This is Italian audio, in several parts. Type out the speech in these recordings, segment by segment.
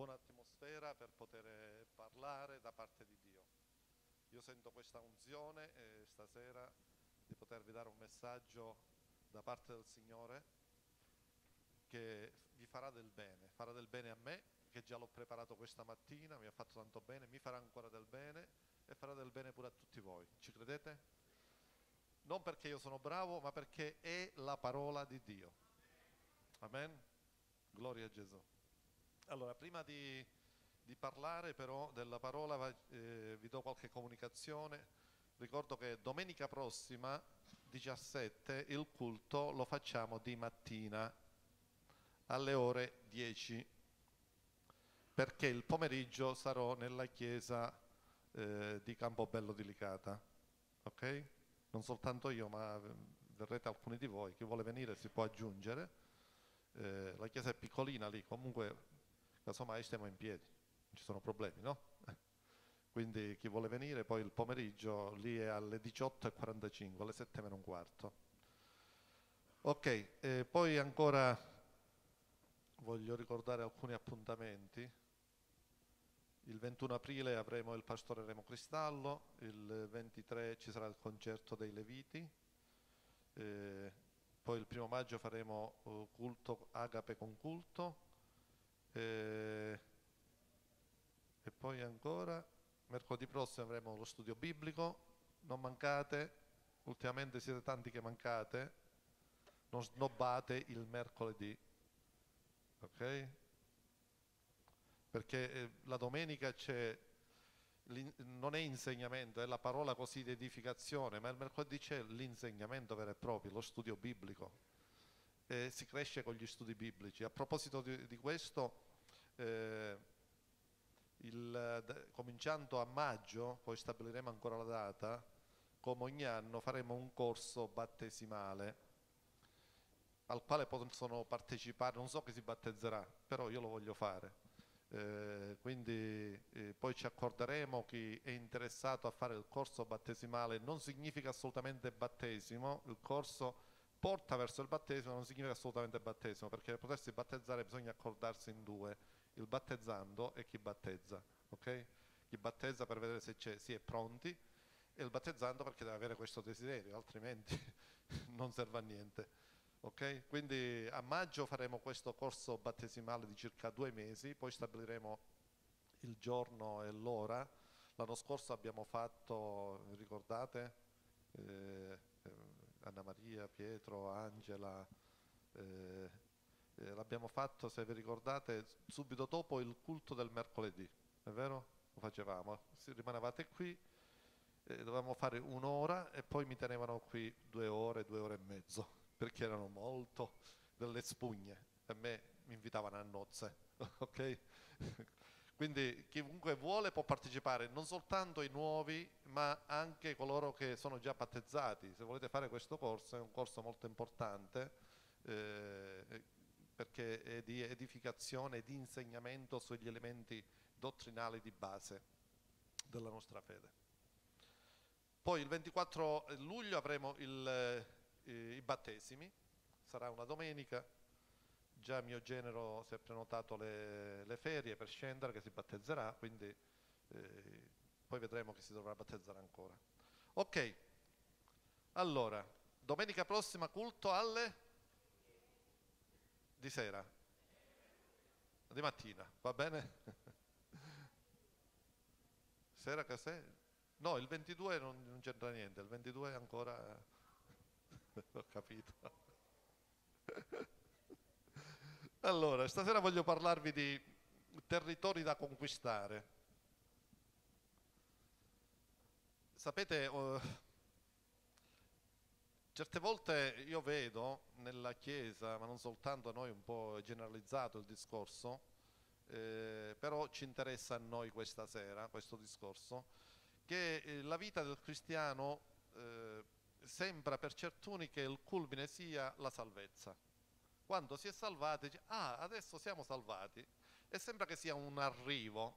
buona atmosfera per poter parlare da parte di Dio. Io sento questa unzione e stasera di potervi dare un messaggio da parte del Signore che vi farà del bene, farà del bene a me che già l'ho preparato questa mattina, mi ha fatto tanto bene, mi farà ancora del bene e farà del bene pure a tutti voi. Ci credete? Non perché io sono bravo, ma perché è la parola di Dio. Amen. Gloria a Gesù. Allora, prima di, di parlare però della parola eh, vi do qualche comunicazione. Ricordo che domenica prossima, 17, il culto lo facciamo di mattina alle ore 10 perché il pomeriggio sarò nella chiesa eh, di Campobello di Licata. Ok? Non soltanto io, ma verrete alcuni di voi. Chi vuole venire si può aggiungere. Eh, la chiesa è piccolina lì, comunque casomai stiamo in piedi, ci sono problemi, no? Quindi chi vuole venire poi il pomeriggio lì è alle 18.45, alle 7 meno un quarto. Ok, eh, poi ancora voglio ricordare alcuni appuntamenti. Il 21 aprile avremo il pastore Remo Cristallo, il 23 ci sarà il concerto dei Leviti, eh, poi il primo maggio faremo uh, culto agape con culto, e, e poi ancora, mercoledì prossimo avremo lo studio biblico, non mancate, ultimamente siete tanti che mancate, non snobbate il mercoledì, ok? Perché eh, la domenica c'è, non è insegnamento, è la parola così di edificazione, ma il mercoledì c'è l'insegnamento vero e proprio, lo studio biblico eh, si cresce con gli studi biblici. A proposito di, di questo, eh, il, d- cominciando a maggio, poi stabiliremo ancora la data, come ogni anno faremo un corso battesimale al quale possono partecipare, non so chi si battezzerà, però io lo voglio fare. Eh, quindi eh, poi ci accorderemo chi è interessato a fare il corso battesimale non significa assolutamente battesimo, il corso porta verso il battesimo non significa assolutamente battesimo, perché per potersi battezzare bisogna accordarsi in due, il battezzando e chi battezza. Okay? Chi battezza per vedere se si è pronti e il battezzando perché deve avere questo desiderio, altrimenti non serve a niente. Okay? Quindi a maggio faremo questo corso battesimale di circa due mesi, poi stabiliremo il giorno e l'ora. L'anno scorso abbiamo fatto, ricordate? Eh, Anna Maria, Pietro, Angela, eh, eh, l'abbiamo fatto, se vi ricordate, subito dopo il culto del mercoledì, è vero? Lo facevamo, si rimanevate qui, eh, dovevamo fare un'ora e poi mi tenevano qui due ore, due ore e mezzo, perché erano molto delle spugne e me mi invitavano a nozze, ok? Quindi chiunque vuole può partecipare, non soltanto i nuovi, ma anche coloro che sono già battezzati. Se volete fare questo corso, è un corso molto importante eh, perché è di edificazione di insegnamento sugli elementi dottrinali di base della nostra fede. Poi il 24 luglio avremo il, eh, i battesimi, sarà una domenica già mio genero si è prenotato le, le ferie per scendere che si battezzerà, quindi eh, poi vedremo che si dovrà battezzare ancora. Ok, allora, domenica prossima culto alle di sera, di mattina, va bene? Sera che sei? No, il 22 non, non c'entra niente, il 22 ancora... ho capito. Allora, stasera voglio parlarvi di territori da conquistare. Sapete, uh, certe volte io vedo nella Chiesa, ma non soltanto noi, un po' generalizzato il discorso, eh, però ci interessa a noi questa sera, questo discorso, che eh, la vita del cristiano eh, sembra per certuni che il culmine sia la salvezza quando si è salvati, dice, ah, adesso siamo salvati. E sembra che sia un arrivo,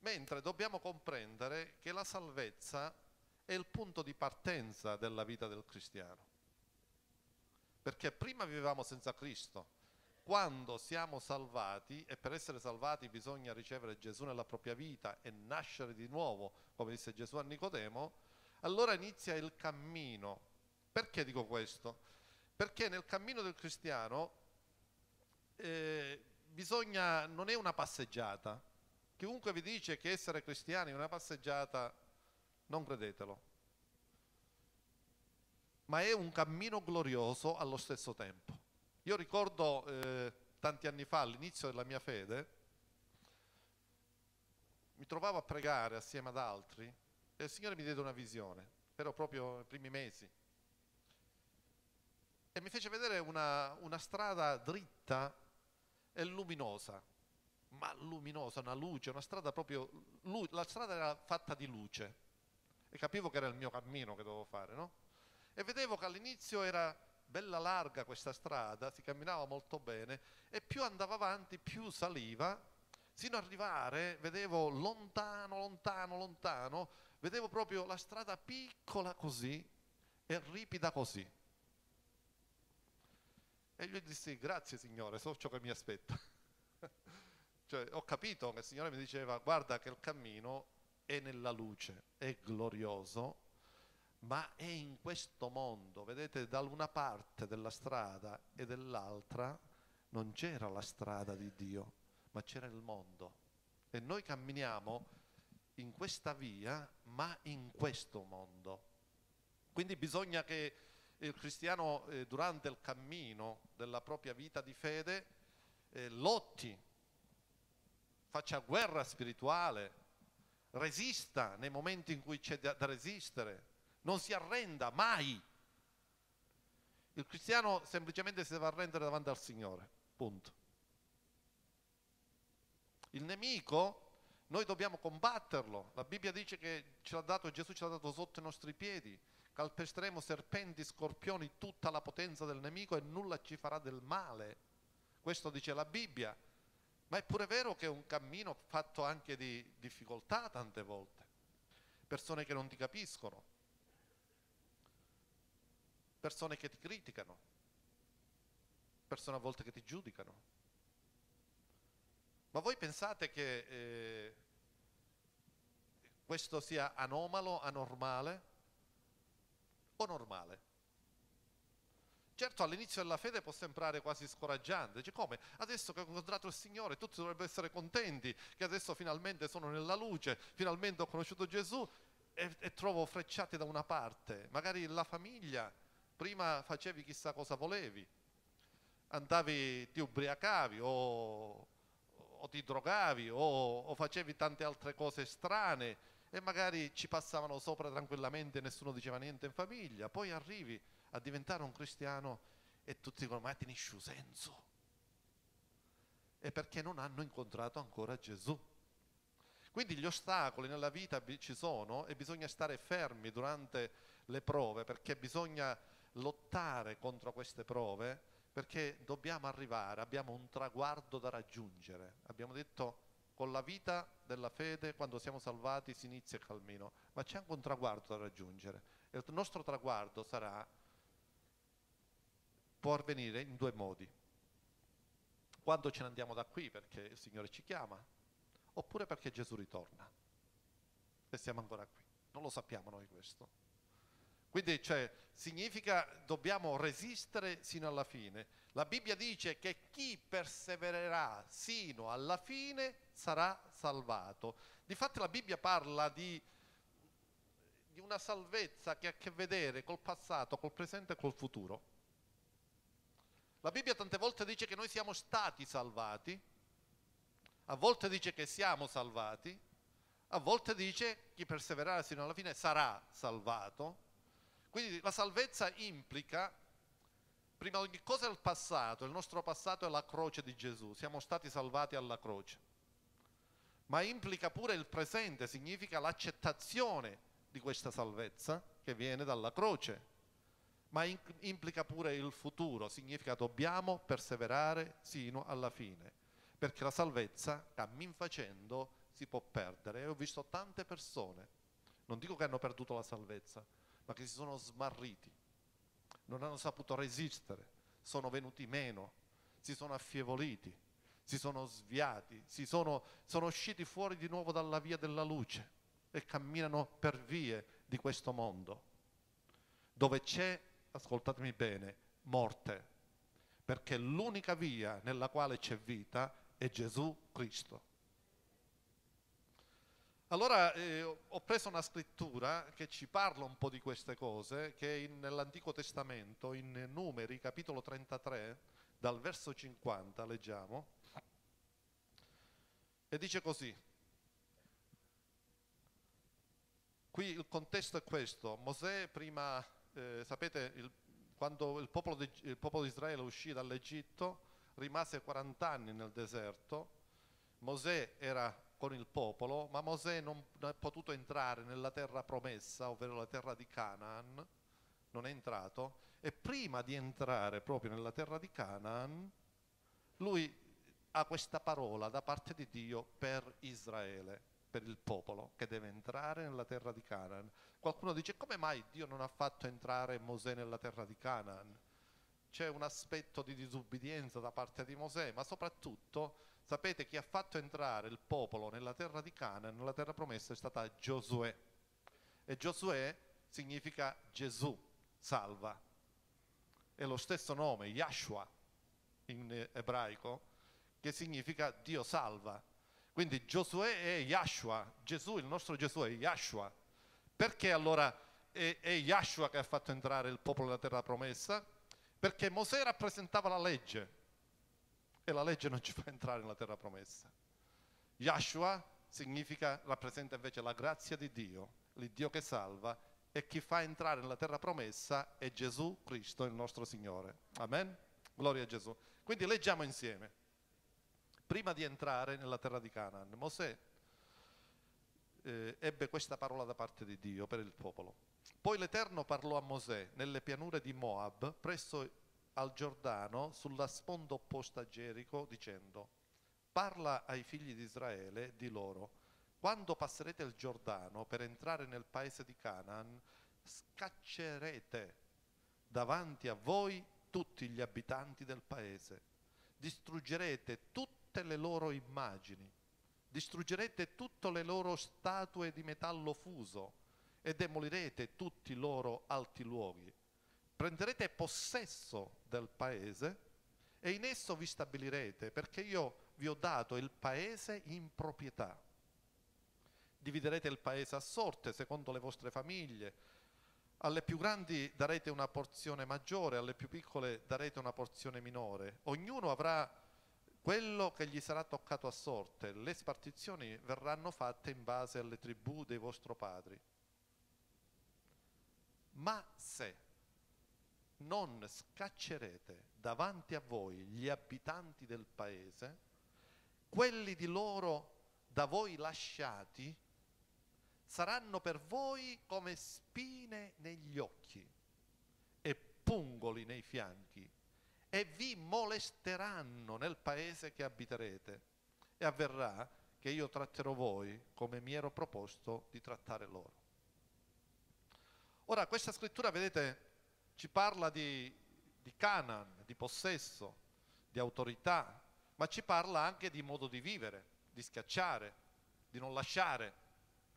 mentre dobbiamo comprendere che la salvezza è il punto di partenza della vita del cristiano. Perché prima vivevamo senza Cristo, quando siamo salvati, e per essere salvati bisogna ricevere Gesù nella propria vita e nascere di nuovo, come disse Gesù a Nicodemo, allora inizia il cammino. Perché dico questo? Perché nel cammino del cristiano eh, bisogna, non è una passeggiata. Chiunque vi dice che essere cristiani è una passeggiata, non credetelo. Ma è un cammino glorioso allo stesso tempo. Io ricordo eh, tanti anni fa, all'inizio della mia fede, mi trovavo a pregare assieme ad altri e il Signore mi diede una visione, ero proprio nei primi mesi, e mi fece vedere una, una strada dritta e luminosa, ma luminosa, una luce, una strada proprio, la strada era fatta di luce e capivo che era il mio cammino che dovevo fare, no? E vedevo che all'inizio era bella larga questa strada, si camminava molto bene e più andava avanti più saliva, sino ad arrivare, vedevo lontano, lontano, lontano, vedevo proprio la strada piccola così e ripida così. E io dissi, grazie Signore, so ciò che mi aspetta. cioè, ho capito che il Signore mi diceva, guarda che il cammino è nella luce, è glorioso, ma è in questo mondo, vedete, da una parte della strada e dall'altra non c'era la strada di Dio, ma c'era il mondo. E noi camminiamo in questa via, ma in questo mondo. Quindi bisogna che il cristiano eh, durante il cammino della propria vita di fede eh, lotti, faccia guerra spirituale, resista nei momenti in cui c'è da, da resistere, non si arrenda mai. Il cristiano semplicemente si deve arrendere davanti al Signore, punto. Il nemico noi dobbiamo combatterlo. La Bibbia dice che ce l'ha dato, Gesù ce l'ha dato sotto i nostri piedi. Calpestremo serpenti, scorpioni, tutta la potenza del nemico e nulla ci farà del male. Questo dice la Bibbia. Ma è pure vero che è un cammino fatto anche di difficoltà tante volte. Persone che non ti capiscono, persone che ti criticano, persone a volte che ti giudicano. Ma voi pensate che eh, questo sia anomalo, anormale o normale? Certo, all'inizio della fede può sembrare quasi scoraggiante. Dice come? Adesso che ho incontrato il Signore, tutti dovrebbero essere contenti che adesso finalmente sono nella luce, finalmente ho conosciuto Gesù e, e trovo frecciate da una parte. Magari la famiglia prima facevi chissà cosa volevi, andavi, ti ubriacavi o, o ti drogavi o, o, facevi tante altre cose strane e magari ci passavano sopra tranquillamente nessuno diceva niente in famiglia, poi arrivi a diventare un cristiano e tutti dicono ma tieni senso. E perché non hanno incontrato ancora Gesù. Quindi gli ostacoli nella vita ci sono e bisogna stare fermi durante le prove perché bisogna lottare contro queste prove perché dobbiamo arrivare, abbiamo un traguardo da raggiungere. Abbiamo detto con la vita della fede, quando siamo salvati, si inizia il cammino, ma c'è anche un traguardo da raggiungere. Il nostro traguardo sarà, può avvenire in due modi. Quando ce ne andiamo da qui perché il Signore ci chiama, oppure perché Gesù ritorna. E siamo ancora qui. Non lo sappiamo noi questo. Quindi cioè, significa dobbiamo resistere sino alla fine. La Bibbia dice che chi persevererà sino alla fine sarà salvato. Difatti la Bibbia parla di, di una salvezza che ha a che vedere col passato, col presente e col futuro. La Bibbia tante volte dice che noi siamo stati salvati, a volte dice che siamo salvati, a volte dice chi persevererà sino alla fine sarà salvato quindi la salvezza implica, prima di ogni cosa, il passato. Il nostro passato è la croce di Gesù. Siamo stati salvati alla croce. Ma implica pure il presente, significa l'accettazione di questa salvezza che viene dalla croce. Ma implica pure il futuro, significa dobbiamo perseverare sino alla fine. Perché la salvezza, cammin facendo, si può perdere. E ho visto tante persone, non dico che hanno perduto la salvezza, ma che si sono smarriti, non hanno saputo resistere, sono venuti meno, si sono affievoliti, si sono sviati, si sono, sono usciti fuori di nuovo dalla via della luce e camminano per vie di questo mondo, dove c'è, ascoltatemi bene, morte, perché l'unica via nella quale c'è vita è Gesù Cristo. Allora eh, ho preso una scrittura che ci parla un po' di queste cose, che è nell'Antico Testamento, in Numeri, capitolo 33, dal verso 50, leggiamo, e dice così. Qui il contesto è questo, Mosè prima, eh, sapete, il, quando il popolo, di, il popolo di Israele uscì dall'Egitto, rimase 40 anni nel deserto, Mosè era con il popolo, ma Mosè non, non è potuto entrare nella terra promessa, ovvero la terra di Canaan, non è entrato, e prima di entrare proprio nella terra di Canaan, lui ha questa parola da parte di Dio per Israele, per il popolo che deve entrare nella terra di Canaan. Qualcuno dice come mai Dio non ha fatto entrare Mosè nella terra di Canaan? C'è un aspetto di disubbidienza da parte di Mosè, ma soprattutto Sapete chi ha fatto entrare il popolo nella terra di Canaan, nella terra promessa, è stata Giosuè. E Giosuè significa Gesù salva. È lo stesso nome, Yahshua, in ebraico, che significa Dio salva. Quindi Giosuè è Yahshua, Gesù, il nostro Gesù è Yahshua. Perché allora è, è Yahshua che ha fatto entrare il popolo nella terra promessa? Perché Mosè rappresentava la legge, e la legge non ci fa entrare nella terra promessa. Yahshua significa, rappresenta invece la grazia di Dio, l'Iddio che salva e chi fa entrare nella terra promessa è Gesù Cristo, il nostro Signore. Amen? Gloria a Gesù. Quindi leggiamo insieme. Prima di entrare nella terra di Canaan, Mosè eh, ebbe questa parola da parte di Dio per il popolo. Poi l'Eterno parlò a Mosè nelle pianure di Moab, presso al Giordano sulla sponda opposta a Gerico dicendo parla ai figli di Israele di loro. Quando passerete il Giordano per entrare nel paese di Canaan scaccerete davanti a voi tutti gli abitanti del paese. Distruggerete tutte le loro immagini distruggerete tutte le loro statue di metallo fuso e demolirete tutti i loro alti luoghi prenderete possesso del paese e in esso vi stabilirete, perché io vi ho dato il paese in proprietà. Dividerete il paese a sorte secondo le vostre famiglie. Alle più grandi darete una porzione maggiore, alle più piccole darete una porzione minore. Ognuno avrà quello che gli sarà toccato a sorte. Le spartizioni verranno fatte in base alle tribù dei vostri padri. Ma se non scaccerete davanti a voi gli abitanti del paese, quelli di loro da voi lasciati saranno per voi come spine negli occhi e pungoli nei fianchi e vi molesteranno nel paese che abiterete e avverrà che io tratterò voi come mi ero proposto di trattare loro. Ora questa scrittura, vedete, ci parla di, di Canaan, di possesso, di autorità, ma ci parla anche di modo di vivere, di schiacciare, di non lasciare.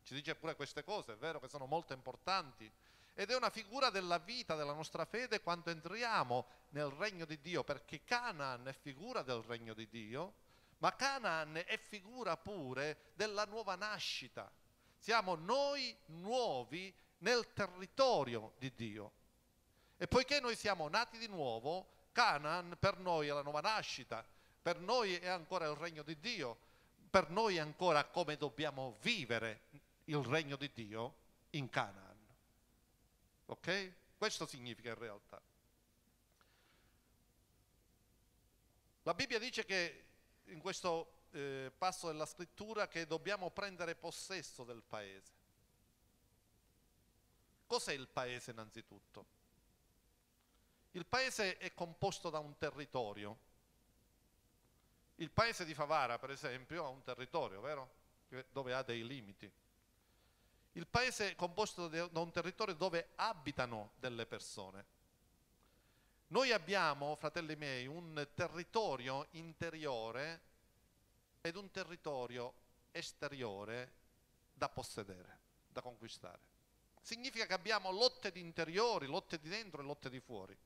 Ci dice pure queste cose, è vero che sono molto importanti. Ed è una figura della vita, della nostra fede quando entriamo nel regno di Dio, perché Canaan è figura del regno di Dio, ma Canaan è figura pure della nuova nascita. Siamo noi nuovi nel territorio di Dio. E poiché noi siamo nati di nuovo, Canaan per noi è la nuova nascita, per noi è ancora il regno di Dio, per noi è ancora come dobbiamo vivere il regno di Dio in Canaan. Ok? Questo significa in realtà. La Bibbia dice che in questo eh, passo della scrittura che dobbiamo prendere possesso del paese. Cos'è il paese innanzitutto? Il paese è composto da un territorio. Il paese di Favara, per esempio, ha un territorio, vero? Dove ha dei limiti. Il paese è composto da un territorio dove abitano delle persone. Noi abbiamo, fratelli miei, un territorio interiore ed un territorio esteriore da possedere, da conquistare. Significa che abbiamo lotte di interiori, lotte di dentro e lotte di fuori.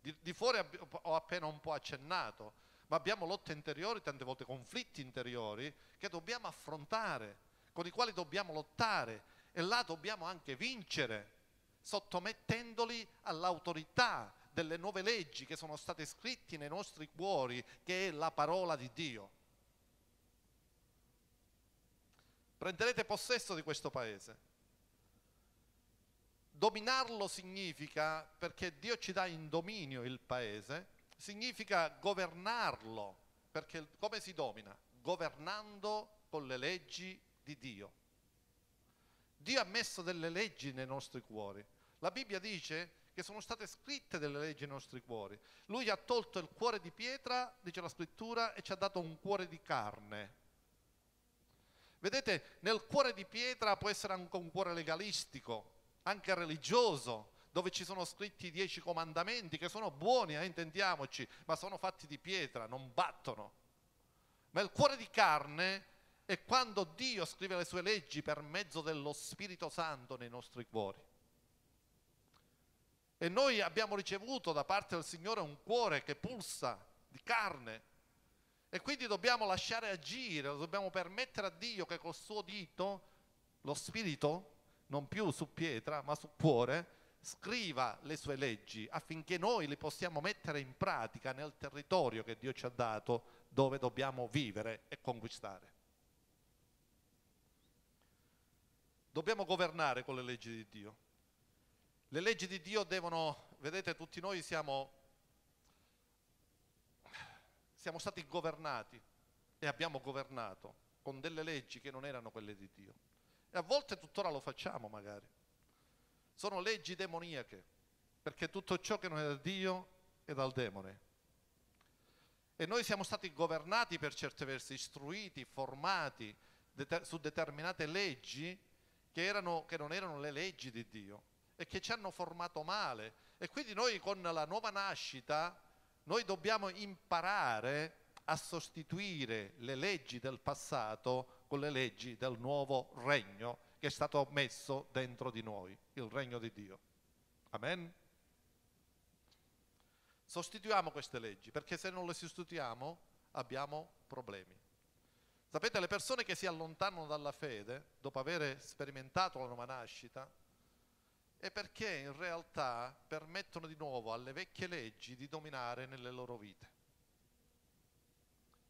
Di, di fuori ho appena un po' accennato, ma abbiamo lotte interiori, tante volte conflitti interiori che dobbiamo affrontare, con i quali dobbiamo lottare e là dobbiamo anche vincere, sottomettendoli all'autorità delle nuove leggi che sono state scritte nei nostri cuori, che è la parola di Dio. Prenderete possesso di questo paese. Dominarlo significa, perché Dio ci dà in dominio il paese, significa governarlo, perché come si domina? Governando con le leggi di Dio. Dio ha messo delle leggi nei nostri cuori. La Bibbia dice che sono state scritte delle leggi nei nostri cuori. Lui ha tolto il cuore di pietra, dice la scrittura, e ci ha dato un cuore di carne. Vedete, nel cuore di pietra può essere anche un cuore legalistico, anche religioso, dove ci sono scritti i dieci comandamenti che sono buoni, eh, intendiamoci, ma sono fatti di pietra, non battono. Ma il cuore di carne è quando Dio scrive le sue leggi per mezzo dello Spirito Santo nei nostri cuori. E noi abbiamo ricevuto da parte del Signore un cuore che pulsa di carne. E quindi dobbiamo lasciare agire, dobbiamo permettere a Dio che col suo dito, lo Spirito, non più su pietra, ma su cuore, scriva le sue leggi affinché noi le possiamo mettere in pratica nel territorio che Dio ci ha dato dove dobbiamo vivere e conquistare. Dobbiamo governare con le leggi di Dio. Le leggi di Dio devono, vedete, tutti noi siamo, siamo stati governati e abbiamo governato con delle leggi che non erano quelle di Dio. E a volte tuttora lo facciamo magari. Sono leggi demoniache, perché tutto ciò che non è da Dio è dal demone. E noi siamo stati governati per certi versi, istruiti, formati su determinate leggi che, erano, che non erano le leggi di Dio e che ci hanno formato male. E quindi noi con la nuova nascita, noi dobbiamo imparare a sostituire le leggi del passato con le leggi del nuovo regno che è stato messo dentro di noi, il regno di Dio. Amen? Sostituiamo queste leggi, perché se non le sostituiamo abbiamo problemi. Sapete, le persone che si allontanano dalla fede, dopo aver sperimentato la nuova nascita, è perché in realtà permettono di nuovo alle vecchie leggi di dominare nelle loro vite.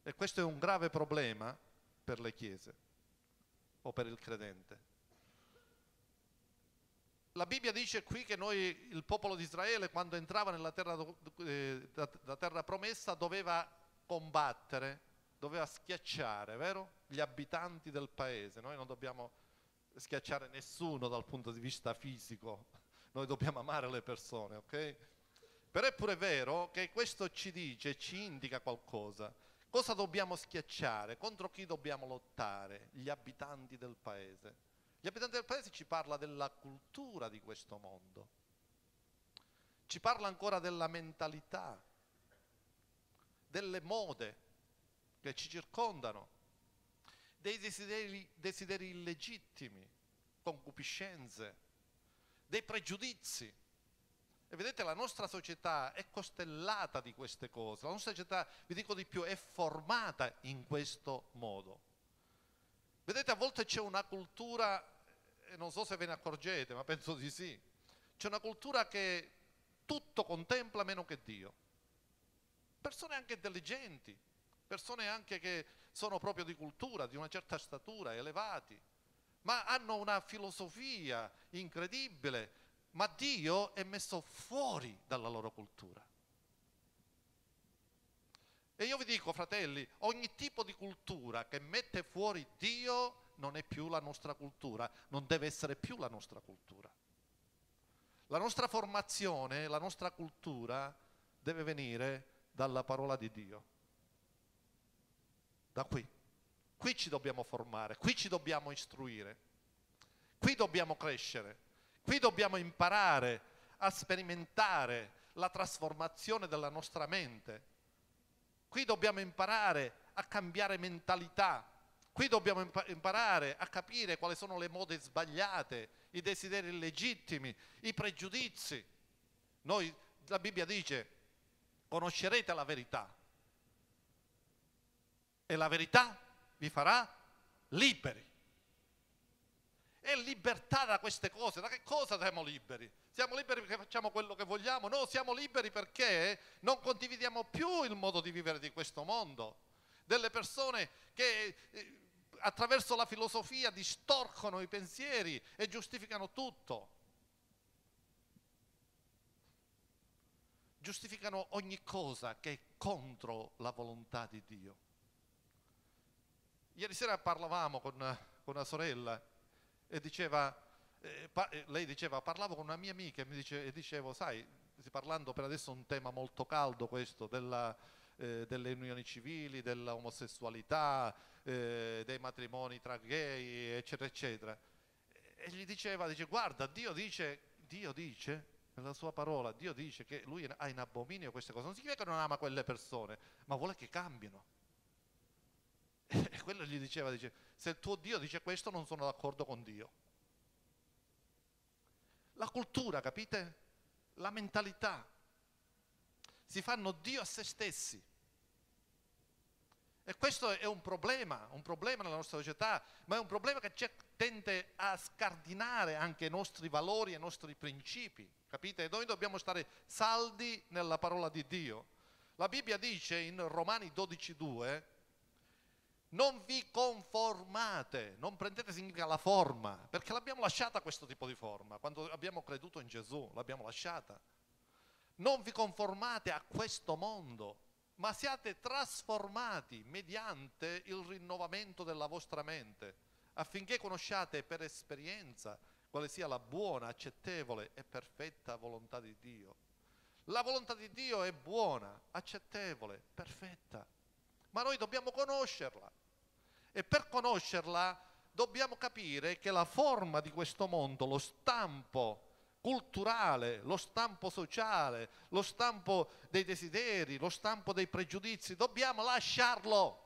E questo è un grave problema per le chiese o per il credente. La Bibbia dice qui che noi, il popolo di Israele, quando entrava nella terra, eh, terra promessa, doveva combattere, doveva schiacciare, vero? Gli abitanti del paese. Noi non dobbiamo schiacciare nessuno dal punto di vista fisico, noi dobbiamo amare le persone, ok? Però è pure vero che questo ci dice, ci indica qualcosa. Cosa dobbiamo schiacciare? Contro chi dobbiamo lottare? Gli abitanti del paese. Gli abitanti del paese ci parla della cultura di questo mondo. Ci parla ancora della mentalità, delle mode che ci circondano, dei desideri, desideri illegittimi, concupiscenze, dei pregiudizi. E vedete, la nostra società è costellata di queste cose, la nostra società, vi dico di più, è formata in questo modo. Vedete, a volte c'è una cultura, e non so se ve ne accorgete, ma penso di sì, c'è una cultura che tutto contempla meno che Dio. Persone anche intelligenti, persone anche che sono proprio di cultura, di una certa statura, elevati, ma hanno una filosofia incredibile, ma Dio è messo fuori dalla loro cultura. E io vi dico, fratelli, ogni tipo di cultura che mette fuori Dio non è più la nostra cultura, non deve essere più la nostra cultura. La nostra formazione, la nostra cultura deve venire dalla parola di Dio. Da qui. Qui ci dobbiamo formare, qui ci dobbiamo istruire, qui dobbiamo crescere. Qui dobbiamo imparare a sperimentare la trasformazione della nostra mente. Qui dobbiamo imparare a cambiare mentalità. Qui dobbiamo imparare a capire quali sono le mode sbagliate, i desideri illegittimi, i pregiudizi. Noi, la Bibbia dice, conoscerete la verità e la verità vi farà liberi. È libertà da queste cose. Da che cosa siamo liberi? Siamo liberi perché facciamo quello che vogliamo? No, siamo liberi perché non condividiamo più il modo di vivere di questo mondo. Delle persone che eh, attraverso la filosofia distorcono i pensieri e giustificano tutto. Giustificano ogni cosa che è contro la volontà di Dio. Ieri sera parlavamo con, con una sorella e diceva, eh, eh, lei diceva, parlavo con una mia amica e, mi dice, e dicevo, sai, parlando per adesso un tema molto caldo questo, della, eh, delle unioni civili, dell'omosessualità, eh, dei matrimoni tra gay, eccetera, eccetera. E gli diceva, dice, guarda, Dio dice, Dio dice, nella sua parola, Dio dice che lui ha in abominio queste cose. Non significa che non ama quelle persone, ma vuole che cambino. E quello gli diceva, dice, se il tuo Dio dice questo non sono d'accordo con Dio. La cultura, capite? La mentalità. Si fanno Dio a se stessi. E questo è un problema, un problema nella nostra società, ma è un problema che tende a scardinare anche i nostri valori e i nostri principi, capite? Noi dobbiamo stare saldi nella parola di Dio. La Bibbia dice in Romani 12.2 non vi conformate, non prendete significa la forma, perché l'abbiamo lasciata questo tipo di forma, quando abbiamo creduto in Gesù, l'abbiamo lasciata. Non vi conformate a questo mondo, ma siate trasformati mediante il rinnovamento della vostra mente, affinché conosciate per esperienza quale sia la buona, accettevole e perfetta volontà di Dio. La volontà di Dio è buona, accettevole, perfetta, ma noi dobbiamo conoscerla. E per conoscerla dobbiamo capire che la forma di questo mondo, lo stampo culturale, lo stampo sociale, lo stampo dei desideri, lo stampo dei pregiudizi, dobbiamo lasciarlo.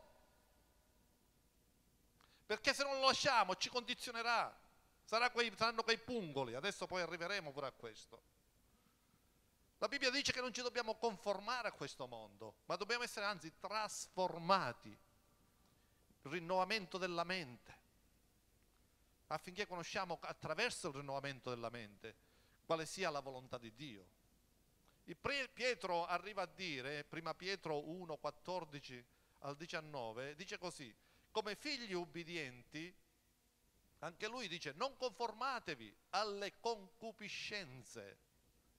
Perché se non lo lasciamo ci condizionerà. Quei, saranno quei pungoli, adesso poi arriveremo pure a questo. La Bibbia dice che non ci dobbiamo conformare a questo mondo, ma dobbiamo essere anzi trasformati rinnovamento della mente, affinché conosciamo attraverso il rinnovamento della mente quale sia la volontà di Dio. Il Pietro arriva a dire, prima Pietro 1, 14 al 19, dice così, come figli ubbidienti, anche lui dice, non conformatevi alle concupiscenze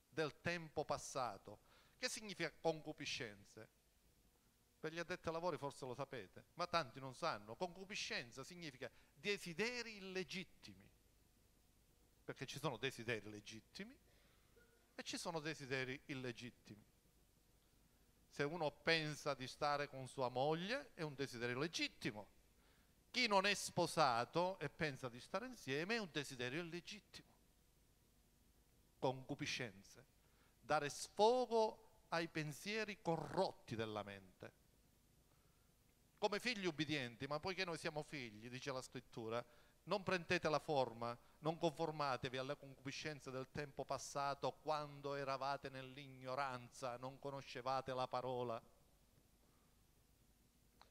del tempo passato. Che significa concupiscenze? Per gli addetti ai lavori forse lo sapete, ma tanti non sanno. Concupiscenza significa desideri illegittimi, perché ci sono desideri legittimi e ci sono desideri illegittimi. Se uno pensa di stare con sua moglie è un desiderio legittimo. Chi non è sposato e pensa di stare insieme è un desiderio illegittimo. Concupiscenze. Dare sfogo ai pensieri corrotti della mente come figli ubbidienti, ma poiché noi siamo figli, dice la scrittura, non prendete la forma, non conformatevi alle concupiscenze del tempo passato quando eravate nell'ignoranza, non conoscevate la parola.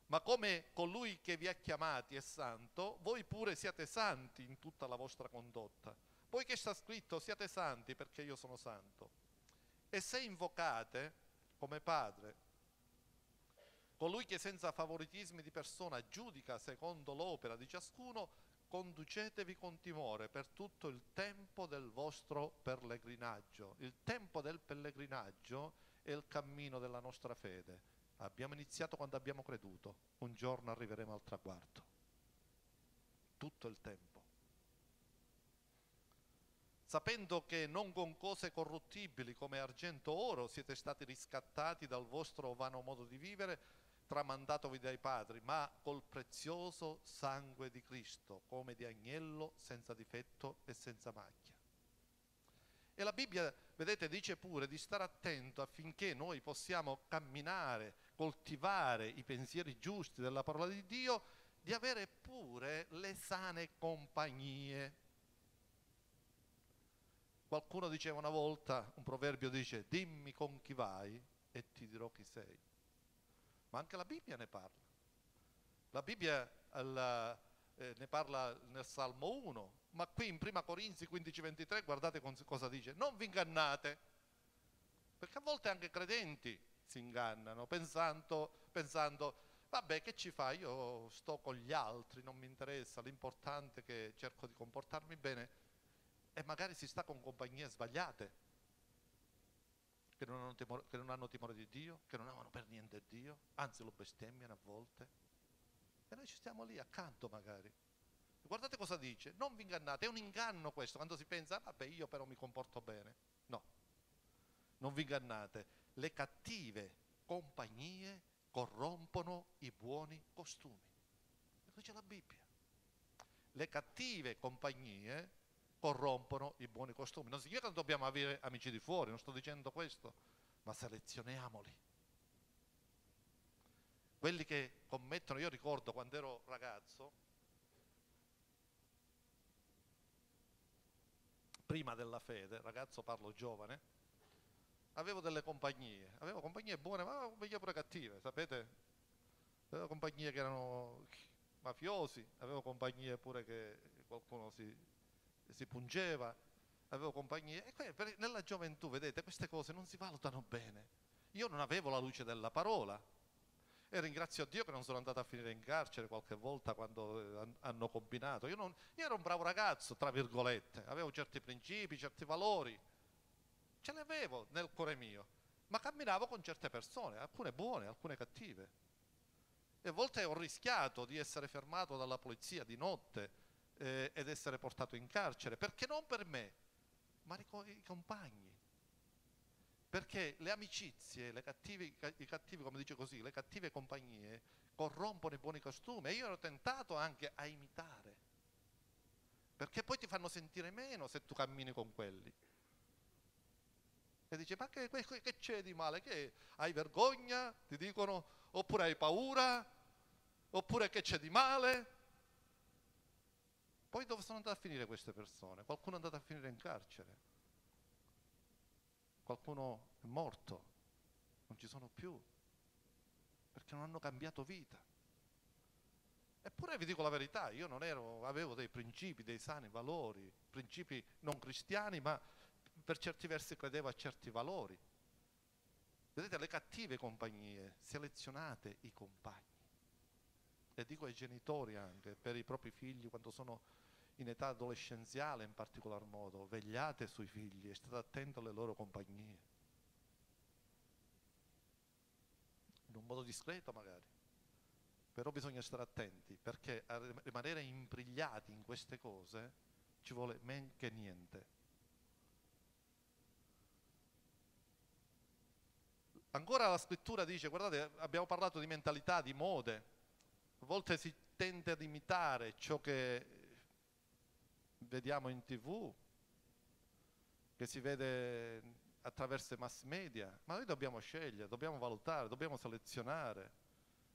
Ma come colui che vi ha chiamati è santo, voi pure siate santi in tutta la vostra condotta. Poiché sta scritto siate santi perché io sono santo. E se invocate come Padre Colui che senza favoritismi di persona giudica secondo l'opera di ciascuno, conducetevi con timore per tutto il tempo del vostro pellegrinaggio. Il tempo del pellegrinaggio è il cammino della nostra fede. Abbiamo iniziato quando abbiamo creduto, un giorno arriveremo al traguardo. Tutto il tempo. Sapendo che non con cose corruttibili come argento o oro siete stati riscattati dal vostro vano modo di vivere, tramandatovi dai padri, ma col prezioso sangue di Cristo, come di agnello senza difetto e senza macchia. E la Bibbia, vedete, dice pure di stare attento affinché noi possiamo camminare, coltivare i pensieri giusti della parola di Dio, di avere pure le sane compagnie. Qualcuno diceva una volta, un proverbio dice, dimmi con chi vai e ti dirò chi sei. Ma anche la Bibbia ne parla. La Bibbia la, eh, ne parla nel Salmo 1, ma qui in Prima Corinzi 15-23 guardate cosa dice, non vi ingannate, perché a volte anche credenti si ingannano pensando, pensando vabbè che ci fa, io sto con gli altri, non mi interessa, l'importante è che cerco di comportarmi bene. E magari si sta con compagnie sbagliate, che non hanno timore, che non hanno timore di Dio, che non amano per niente Dio, anzi lo bestemmiano a volte. E noi ci stiamo lì accanto magari. Guardate cosa dice, non vi ingannate, è un inganno questo, quando si pensa, vabbè io però mi comporto bene. No, non vi ingannate, le cattive compagnie corrompono i buoni costumi. Questo dice la Bibbia. Le cattive compagnie corrompono i buoni costumi. Non significa che non dobbiamo avere amici di fuori, non sto dicendo questo, ma selezioniamoli quelli che commettono, io ricordo quando ero ragazzo, prima della fede, ragazzo parlo giovane, avevo delle compagnie, avevo compagnie buone, ma avevo compagnie pure cattive, sapete? Avevo compagnie che erano mafiosi, avevo compagnie pure che qualcuno si, si pungeva, avevo compagnie, e nella gioventù, vedete, queste cose non si valutano bene. Io non avevo la luce della parola, e ringrazio Dio che non sono andato a finire in carcere qualche volta quando eh, hanno combinato. Io, non, io ero un bravo ragazzo, tra virgolette, avevo certi principi, certi valori, ce li avevo nel cuore mio, ma camminavo con certe persone, alcune buone, alcune cattive. E a volte ho rischiato di essere fermato dalla polizia di notte eh, ed essere portato in carcere, perché non per me, ma i compagni perché le amicizie, le cattive, i cattivi, come dice così, le cattive compagnie corrompono i buoni costumi e io ero tentato anche a imitare, perché poi ti fanno sentire meno se tu cammini con quelli. E dice, ma che, che c'è di male? Che hai vergogna? Ti dicono, oppure hai paura? Oppure che c'è di male? Poi dove sono andate a finire queste persone? Qualcuno è andato a finire in carcere qualcuno è morto, non ci sono più, perché non hanno cambiato vita. Eppure vi dico la verità, io non ero, avevo dei principi, dei sani valori, principi non cristiani, ma per certi versi credevo a certi valori. Vedete, le cattive compagnie, selezionate i compagni. E dico ai genitori anche, per i propri figli, quando sono in età adolescenziale in particolar modo, vegliate sui figli e state attenti alle loro compagnie. In un modo discreto magari. Però bisogna stare attenti perché a rimanere imprigliati in queste cose ci vuole men che niente. Ancora la scrittura dice, guardate, abbiamo parlato di mentalità, di mode, a volte si tende ad imitare ciò che vediamo in tv, che si vede attraverso i mass media, ma noi dobbiamo scegliere, dobbiamo valutare, dobbiamo selezionare.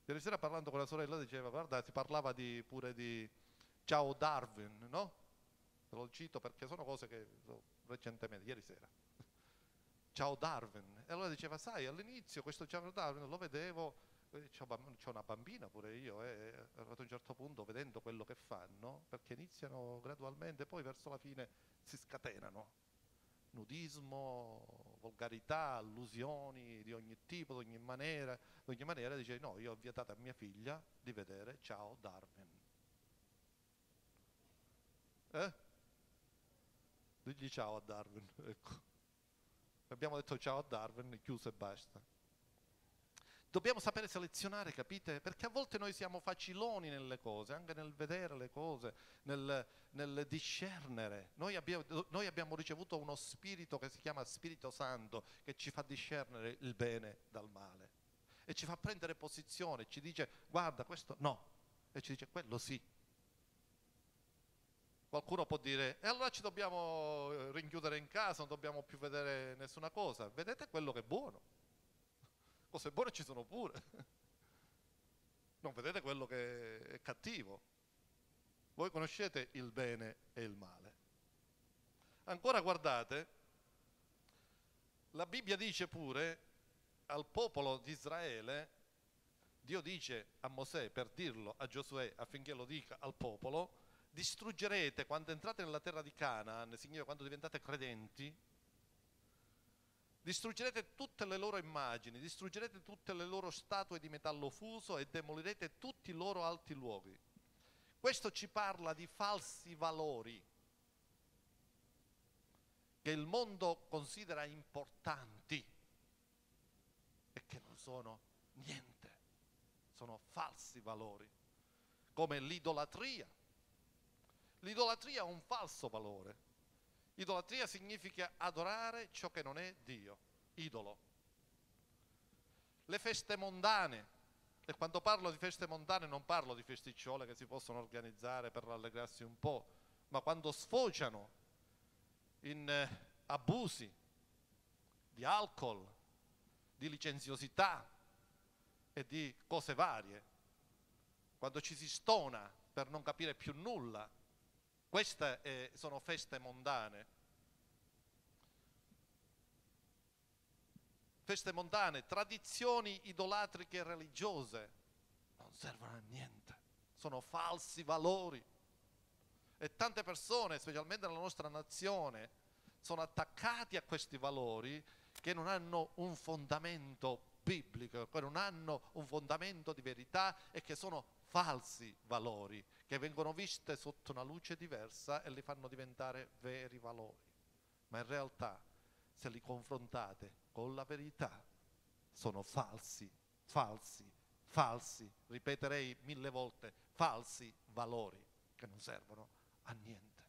Ieri sera parlando con la sorella diceva, guarda, si parlava di, pure di Ciao Darwin, no? Lo cito perché sono cose che recentemente, ieri sera. Ciao Darwin. E allora diceva, sai, all'inizio questo Ciao Darwin lo vedevo c'ho una bambina pure io e arrivato a un certo punto vedendo quello che fanno, perché iniziano gradualmente, poi verso la fine si scatenano. Nudismo, volgarità, allusioni di ogni tipo, di ogni maniera, di ogni maniera dice no, io ho vietato a mia figlia di vedere Ciao Darwin. Eh? Digli ciao a Darwin, ecco. Abbiamo detto ciao a Darwin, chiuso e basta. Dobbiamo sapere selezionare, capite? Perché a volte noi siamo faciloni nelle cose, anche nel vedere le cose, nel, nel discernere. Noi abbiamo, noi abbiamo, ricevuto uno spirito che si chiama Spirito Santo, che ci fa discernere il bene dal male. E ci fa prendere posizione, ci dice guarda questo no, e ci dice quello sì. Qualcuno può dire, e allora ci dobbiamo eh, rinchiudere in casa, non dobbiamo più vedere nessuna cosa. Vedete quello che è buono. Cose buone ci sono pure. Non vedete quello che è cattivo. Voi conoscete il bene e il male. Ancora guardate, la Bibbia dice pure al popolo di Israele, Dio dice a Mosè per dirlo a Giosuè affinché lo dica al popolo, distruggerete quando entrate nella terra di Canaan, significa quando diventate credenti, distruggerete tutte le loro immagini, distruggerete tutte le loro statue di metallo fuso e demolirete tutti i loro alti luoghi. Questo ci parla di falsi valori che il mondo considera importanti e che non sono niente, sono falsi valori, come l'idolatria. L'idolatria è un falso valore. Idolatria significa adorare ciò che non è Dio, idolo. Le feste mondane, e quando parlo di feste mondane non parlo di festicciole che si possono organizzare per rallegrarsi un po', ma quando sfociano in eh, abusi di alcol, di licenziosità e di cose varie, quando ci si stona per non capire più nulla, queste eh, sono feste mondane. Feste mondane, tradizioni idolatriche e religiose, non servono a niente, sono falsi valori. E tante persone, specialmente nella nostra nazione, sono attaccati a questi valori che non hanno un fondamento biblico, che non hanno un fondamento di verità e che sono falsi valori che vengono viste sotto una luce diversa e li fanno diventare veri valori. Ma in realtà, se li confrontate con la verità, sono falsi, falsi, falsi, ripeterei mille volte, falsi valori che non servono a niente.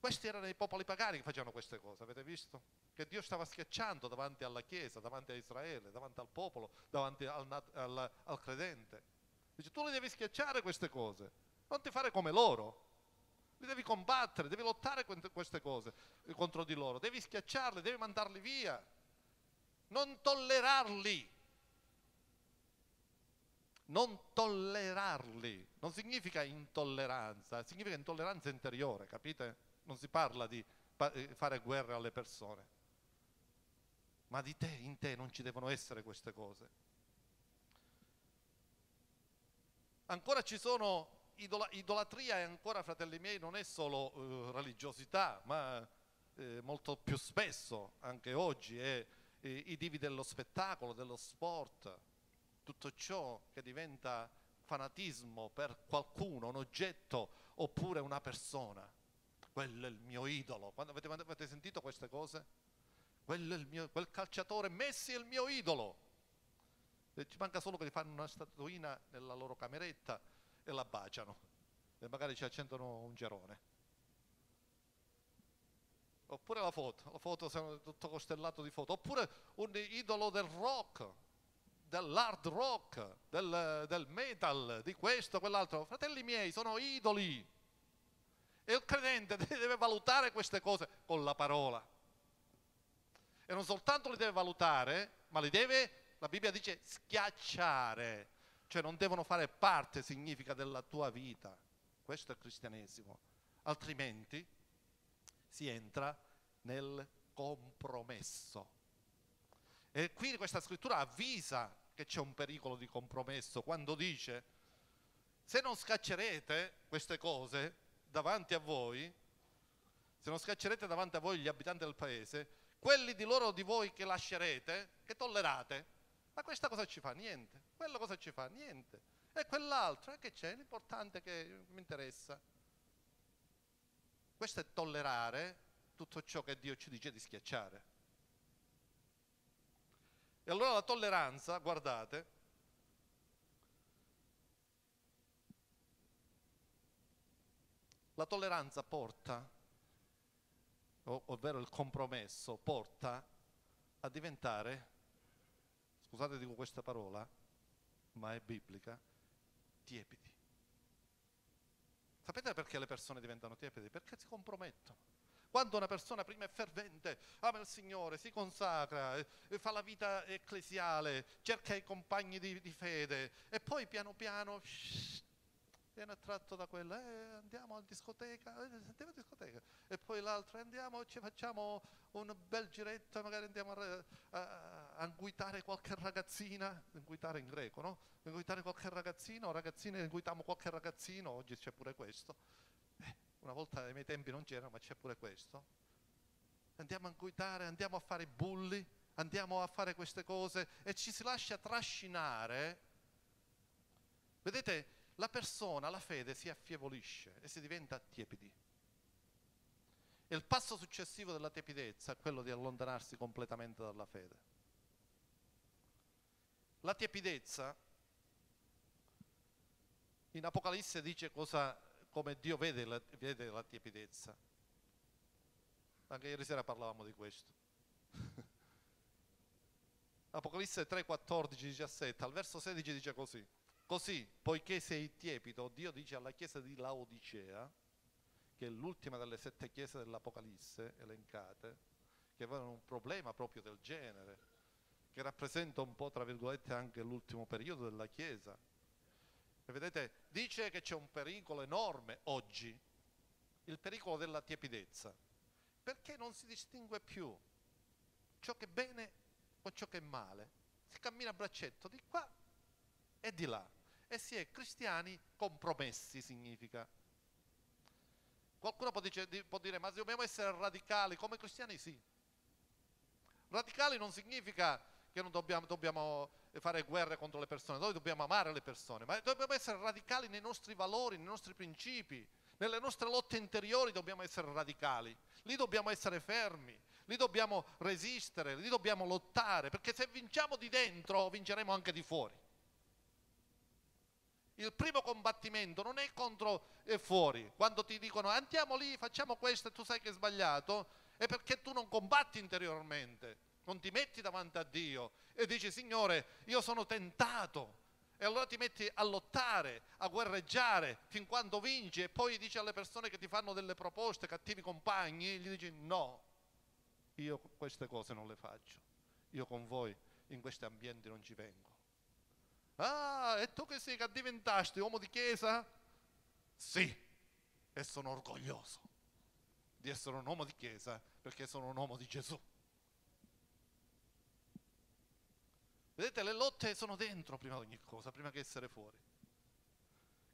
Questi erano i popoli pagani che facevano queste cose, avete visto? Che Dio stava schiacciando davanti alla Chiesa, davanti a Israele, davanti al popolo, davanti al, al, al credente. Dice, tu le devi schiacciare queste cose, non ti fare come loro. Li devi combattere, devi lottare queste cose contro di loro, devi schiacciarli, devi mandarli via, non tollerarli. Non tollerarli non significa intolleranza, significa intolleranza interiore, capite? Non si parla di eh, fare guerra alle persone, ma di te, in te non ci devono essere queste cose. Ancora ci sono idolatria e ancora, fratelli miei, non è solo uh, religiosità, ma eh, molto più spesso, anche oggi, è eh, i divi dello spettacolo, dello sport, tutto ciò che diventa fanatismo per qualcuno, un oggetto oppure una persona. Quello è il mio idolo. Quando avete, avete sentito queste cose? È mio, quel calciatore Messi è il mio idolo ci manca solo che gli fanno una statuina nella loro cameretta e la baciano e magari ci accendono un gerone. Oppure la foto, la foto sono tutto costellato di foto, oppure un idolo del rock, dell'hard rock, del, del metal, di questo, quell'altro. Fratelli miei, sono idoli. E il credente deve valutare queste cose con la parola. E non soltanto li deve valutare, ma li deve la Bibbia dice schiacciare, cioè non devono fare parte, significa, della tua vita. Questo è il cristianesimo. Altrimenti si entra nel compromesso. E qui questa scrittura avvisa che c'è un pericolo di compromesso quando dice se non scaccerete queste cose davanti a voi, se non scaccerete davanti a voi gli abitanti del paese, quelli di loro di voi che lascerete, che tollerate, ma questa cosa ci fa? Niente. Quello cosa ci fa? Niente. E quell'altro, e che c'è? L'importante che mi interessa. Questo è tollerare tutto ciò che Dio ci dice di schiacciare. E allora la tolleranza, guardate, la tolleranza porta, ovvero il compromesso, porta a diventare scusate dico questa parola, ma è biblica, tiepidi. Sapete perché le persone diventano tiepide? Perché si compromettono. Quando una persona prima è fervente, ama il Signore, si consacra, eh, fa la vita ecclesiale, cerca i compagni di, di fede e poi piano piano shh, viene attratto da quella, eh, andiamo a discoteca, eh, andiamo a discoteca, e poi l'altro, andiamo, ci facciamo un bel giretto, magari andiamo a, a, a inguitare qualche ragazzina, inguitare in greco, no? Inguitare qualche ragazzino, ragazzine, inguitiamo qualche ragazzino, oggi c'è pure questo. Eh, una volta ai miei tempi non c'era, ma c'è pure questo. Andiamo a inguitare, andiamo a fare i bulli, andiamo a fare queste cose e ci si lascia trascinare. Vedete, la persona, la fede si affievolisce e si diventa tiepidi. E il passo successivo della tiepidezza è quello di allontanarsi completamente dalla fede. La tiepidezza in Apocalisse dice cosa, come Dio vede la, vede la tiepidezza. Anche ieri sera parlavamo di questo. Apocalisse 3, 14, 17, al verso 16 dice così. Così, poiché sei tiepido, Dio dice alla chiesa di Laodicea, che è l'ultima delle sette chiese dell'Apocalisse elencate, che avevano un problema proprio del genere, che rappresenta un po', tra virgolette, anche l'ultimo periodo della Chiesa. E vedete, dice che c'è un pericolo enorme oggi, il pericolo della tiepidezza, perché non si distingue più ciò che è bene con ciò che è male. Si cammina a braccetto di qua e di là e si è cristiani compromessi significa. Qualcuno può, dice, può dire ma dobbiamo essere radicali, come cristiani sì. Radicali non significa che non dobbiamo, dobbiamo, fare guerre contro le persone, noi dobbiamo amare le persone, ma dobbiamo essere radicali nei nostri valori, nei nostri principi, nelle nostre lotte interiori dobbiamo essere radicali, lì dobbiamo essere fermi, lì dobbiamo resistere, lì dobbiamo lottare, perché se vinciamo di dentro vinceremo anche di fuori. Il primo combattimento non è contro e fuori. Quando ti dicono andiamo lì, facciamo questo e tu sai che è sbagliato, è perché tu non combatti interiormente, non ti metti davanti a Dio e dici Signore, io sono tentato. E allora ti metti a lottare, a guerreggiare fin quando vinci e poi dici alle persone che ti fanno delle proposte, cattivi compagni, gli dici no, io queste cose non le faccio, io con voi in questi ambienti non ci vengo. Ah, e tu che sei che diventaste uomo di chiesa? Sì, e sono orgoglioso di essere un uomo di chiesa perché sono un uomo di Gesù. Vedete, le lotte sono dentro prima di ogni cosa, prima che essere fuori.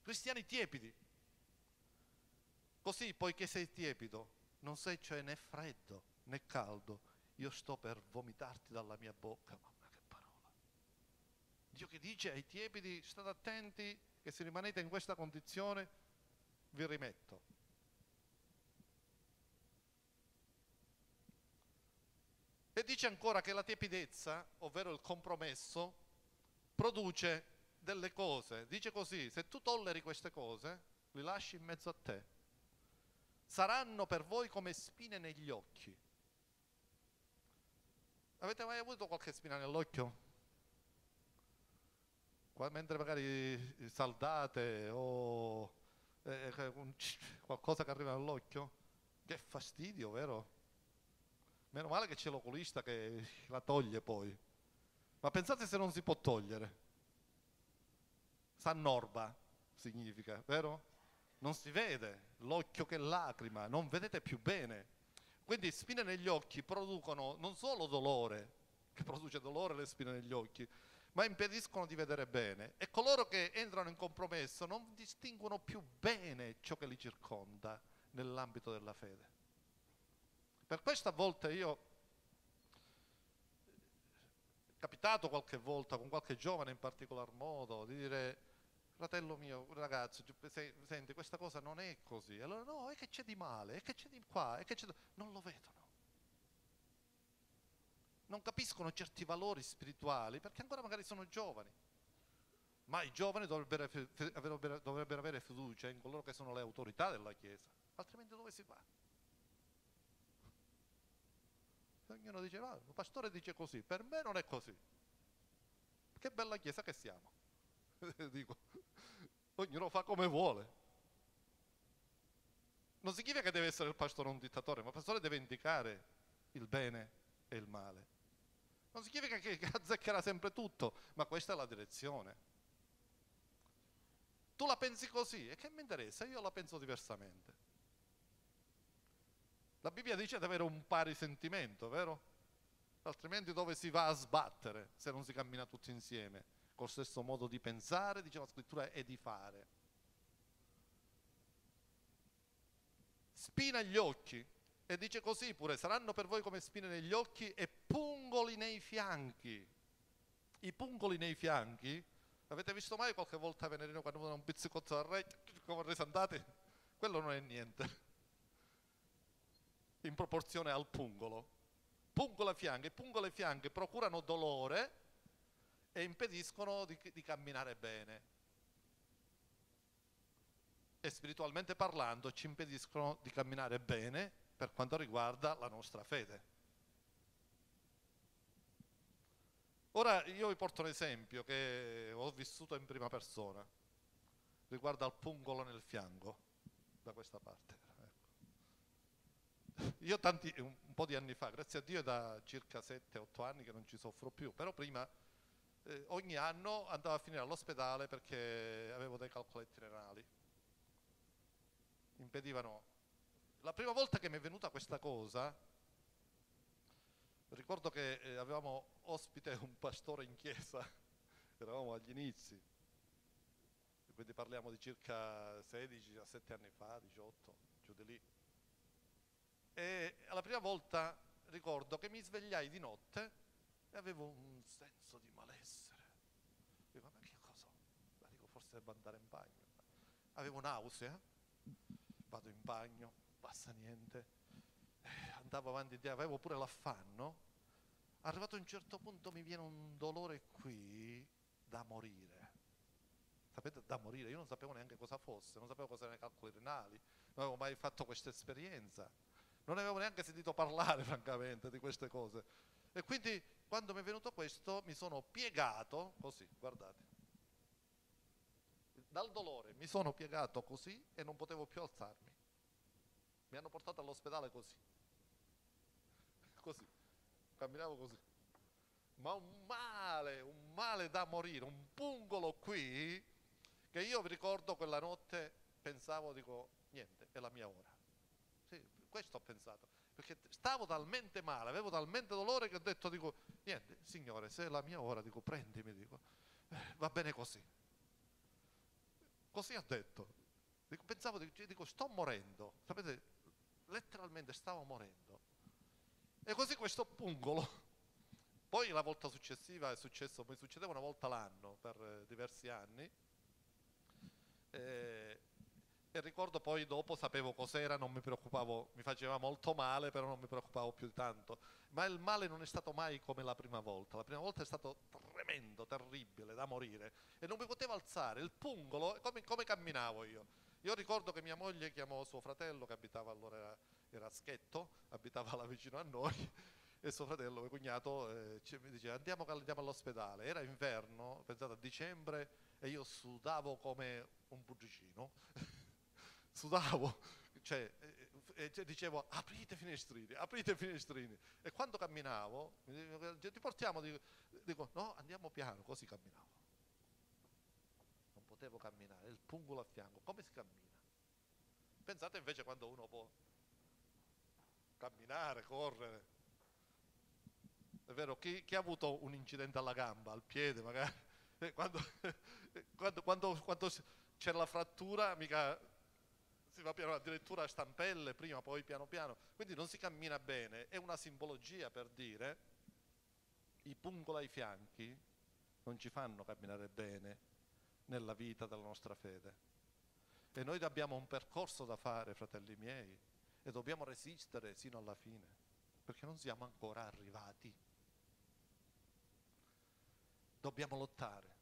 Cristiani tiepidi. Così, poiché sei tiepido, non sei cioè né freddo né caldo, io sto per vomitarti dalla mia bocca. Dio che dice ai tiepidi state attenti che se rimanete in questa condizione vi rimetto. E dice ancora che la tiepidezza, ovvero il compromesso, produce delle cose. Dice così, se tu tolleri queste cose, li lasci in mezzo a te. Saranno per voi come spine negli occhi. Avete mai avuto qualche spina nell'occhio? mentre magari saldate o eh, eh qualcosa che arriva all'occhio, che fastidio, vero? Meno male che c'è l'oculista che la toglie poi. Ma pensate se non si può togliere. S'annorba significa, vero? Non si vede, l'occhio che lacrima, non vedete più bene. Quindi spine negli occhi producono non solo dolore, che produce dolore le spine negli occhi, ma impediscono di vedere bene e coloro che entrano in compromesso non distinguono più bene ciò che li circonda nell'ambito della fede. Per questo a volte io è capitato qualche volta con qualche giovane in particolar modo di dire fratello mio, ragazzo, senti questa cosa non è così. Allora no, è che c'è di male, è che c'è di qua, è che c'è di... Non lo vedono non capiscono certi valori spirituali perché ancora magari sono giovani. Ma i giovani dovrebbero, dovrebbero avere fiducia in coloro che sono le autorità della Chiesa, altrimenti dove si va? Ognuno dice, ah, il pastore dice così, per me non è così. Che bella Chiesa che siamo. Dico, ognuno fa come vuole. Non significa che deve essere il pastore un dittatore, ma il pastore deve indicare il bene e il male. Non significa che azzeccherà sempre tutto, ma questa è la direzione. Tu la pensi così e che mi interessa? Io la penso diversamente. La Bibbia dice di avere un pari sentimento, vero? Altrimenti dove si va a sbattere se non si cammina tutti insieme? Col stesso modo di pensare, dice la scrittura, e di fare. Spina agli occhi. E dice così pure, saranno per voi come spine negli occhi e pungoli nei fianchi. I pungoli nei fianchi Avete visto mai qualche volta Venerino quando uno un pizzicotto al re, come risandate? Quello non è niente. In proporzione al pungolo. Pungolo ai fianchi, pungolo ai fianchi procurano dolore e impediscono di, di camminare bene. E spiritualmente parlando ci impediscono di camminare bene per quanto riguarda la nostra fede. Ora io vi porto un esempio che ho vissuto in prima persona, riguardo al pungolo nel fianco, da questa parte. Io tanti, un, po' di anni fa, grazie a Dio è da circa 7-8 anni che non ci soffro più, però prima eh, ogni anno andavo a finire all'ospedale perché avevo dei calcoletti renali. Impedivano. La prima volta che mi è venuta questa cosa, Ricordo che eh, avevamo ospite un pastore in chiesa, eravamo agli inizi, quindi parliamo di circa 16-17 anni fa, 18, giù di lì. E alla prima volta ricordo che mi svegliai di notte e avevo un senso di malessere. Dico, ma che cosa? Ma dico, forse devo andare in bagno. Avevo nausea, vado in bagno, passa niente andavo avanti avevo pure l'affanno, arrivato a un certo punto mi viene un dolore qui da morire. Sapete, da morire, io non sapevo neanche cosa fosse, non sapevo cosa erano i calcoli renali, non avevo mai fatto questa esperienza, non avevo neanche sentito parlare francamente di queste cose. E quindi quando mi è venuto questo mi sono piegato così, guardate. Dal dolore mi sono piegato così e non potevo più alzarmi. Mi hanno portato all'ospedale così così, camminavo così. Ma un male, un male da morire, un pungolo qui, che io vi ricordo quella notte pensavo, dico, niente, è la mia ora. Questo ho pensato, perché stavo talmente male, avevo talmente dolore che ho detto, dico, niente, Signore, se è la mia ora, dico, prendimi, dico, eh, va bene così. Così ho detto. Dico, pensavo, dico, sto morendo, sapete, letteralmente stavo morendo. E così questo pungolo. Poi la volta successiva è successo, mi succedeva una volta l'anno per eh, diversi anni. E, e, ricordo poi dopo sapevo cos'era, non mi preoccupavo, mi faceva molto male, però non mi preoccupavo più tanto. Ma il male non è stato mai come la prima volta. La prima volta è stato tremendo, terribile, da morire. E non mi potevo alzare. Il pungolo, come, come camminavo io? Io ricordo che mia moglie chiamò suo fratello, che abitava allora era Schetto, abitava là vicino a noi, e suo fratello, mio cognato, eh, mi diceva andiamo, andiamo all'ospedale. Era inverno, pensate a dicembre, e io sudavo come un budicino, sudavo, cioè, eh, eh, dicevo aprite i finestrini, aprite i finestrini. E quando camminavo, ti portiamo, dico, dico no, andiamo piano, così camminavo. Non potevo camminare, il pungolo a fianco, come si cammina? Pensate invece quando uno può camminare, correre. È vero, chi, chi, ha avuto un incidente alla gamba, al piede magari, quando, quando, quando, quando c'è la frattura mica si va piano, addirittura a stampelle prima, poi piano piano, quindi non si cammina bene, è una simbologia per dire i pungoli ai fianchi non ci fanno camminare bene nella vita della nostra fede. E noi abbiamo un percorso da fare, fratelli miei, e dobbiamo resistere sino alla fine, perché non siamo ancora arrivati. Dobbiamo lottare,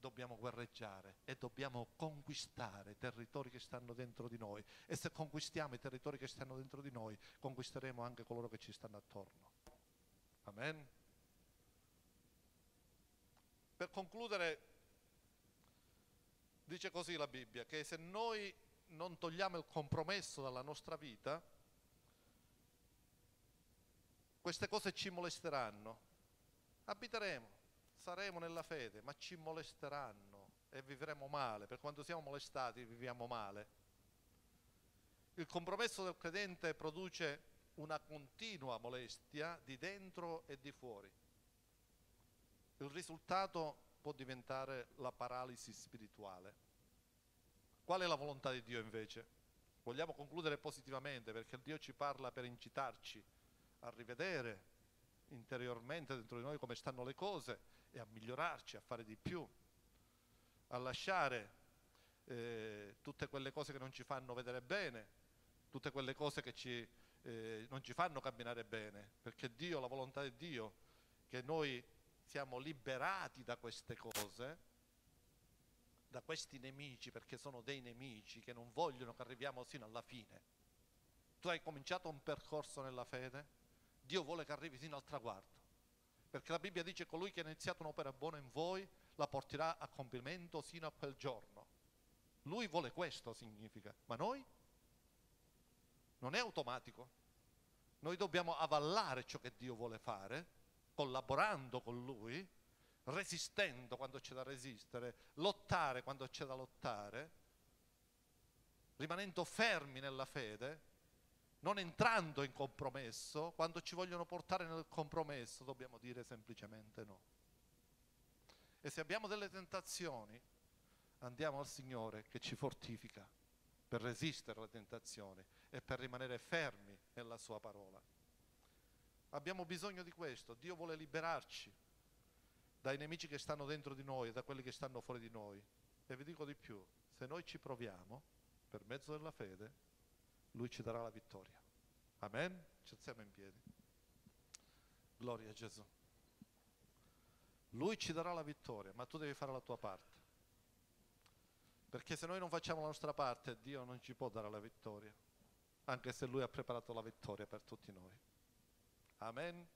dobbiamo guerreggiare e dobbiamo conquistare territori che stanno dentro di noi. E se conquistiamo i territori che stanno dentro di noi, conquisteremo anche coloro che ci stanno attorno. Amen. Per concludere, dice così la Bibbia, che se noi non togliamo il compromesso dalla nostra vita, queste cose ci molesteranno. Abiteremo, saremo nella fede, ma ci molesteranno e vivremo male. Per quando siamo molestati viviamo male. Il compromesso del credente produce una continua molestia di dentro e di fuori. Il risultato può diventare la paralisi spirituale. Qual è la volontà di Dio invece? Vogliamo concludere positivamente perché Dio ci parla per incitarci a rivedere interiormente dentro di noi come stanno le cose e a migliorarci, a fare di più, a lasciare eh, tutte quelle cose che non ci fanno vedere bene, tutte quelle cose che ci, eh, non ci fanno camminare bene, perché Dio, la volontà di Dio, che noi siamo liberati da queste cose, da questi nemici, perché sono dei nemici che non vogliono che arriviamo sino alla fine. Tu hai cominciato un percorso nella fede, Dio vuole che arrivi sino al traguardo, perché la Bibbia dice colui che ha iniziato un'opera buona in voi la porterà a compimento sino a quel giorno. Lui vuole questo, significa, ma noi? Non è automatico. Noi dobbiamo avallare ciò che Dio vuole fare, collaborando con Lui, resistendo quando c'è da resistere, lottare quando c'è da lottare, rimanendo fermi nella fede, non entrando in compromesso, quando ci vogliono portare nel compromesso dobbiamo dire semplicemente no. E se abbiamo delle tentazioni, andiamo al Signore che ci fortifica per resistere alle tentazioni e per rimanere fermi nella sua parola. Abbiamo bisogno di questo, Dio vuole liberarci dai nemici che stanno dentro di noi e da quelli che stanno fuori di noi. E vi dico di più, se noi ci proviamo per mezzo della fede, Lui ci darà la vittoria. Amen? Ci alziamo in piedi. Gloria a Gesù. Lui ci darà la vittoria, ma tu devi fare la tua parte. Perché se noi non facciamo la nostra parte, Dio non ci può dare la vittoria, anche se Lui ha preparato la vittoria per tutti noi. Amen.